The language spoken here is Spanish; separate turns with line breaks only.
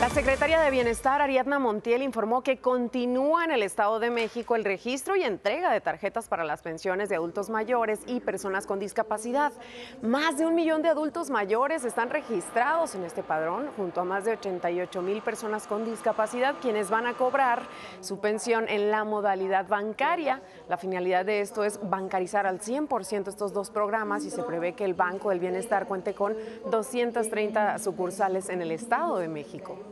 La secretaria de Bienestar, Ariadna Montiel, informó que continúa en el Estado de México el registro y entrega de tarjetas para las pensiones de adultos mayores y personas con discapacidad. Más de un millón de adultos mayores están registrados en este padrón, junto a más de 88 mil personas con discapacidad, quienes van a cobrar su pensión en la modalidad bancaria. La finalidad de esto es bancarizar al 100% estos dos programas y se prevé que el Banco del Bienestar cuente con 230 sucursales en el Estado de México.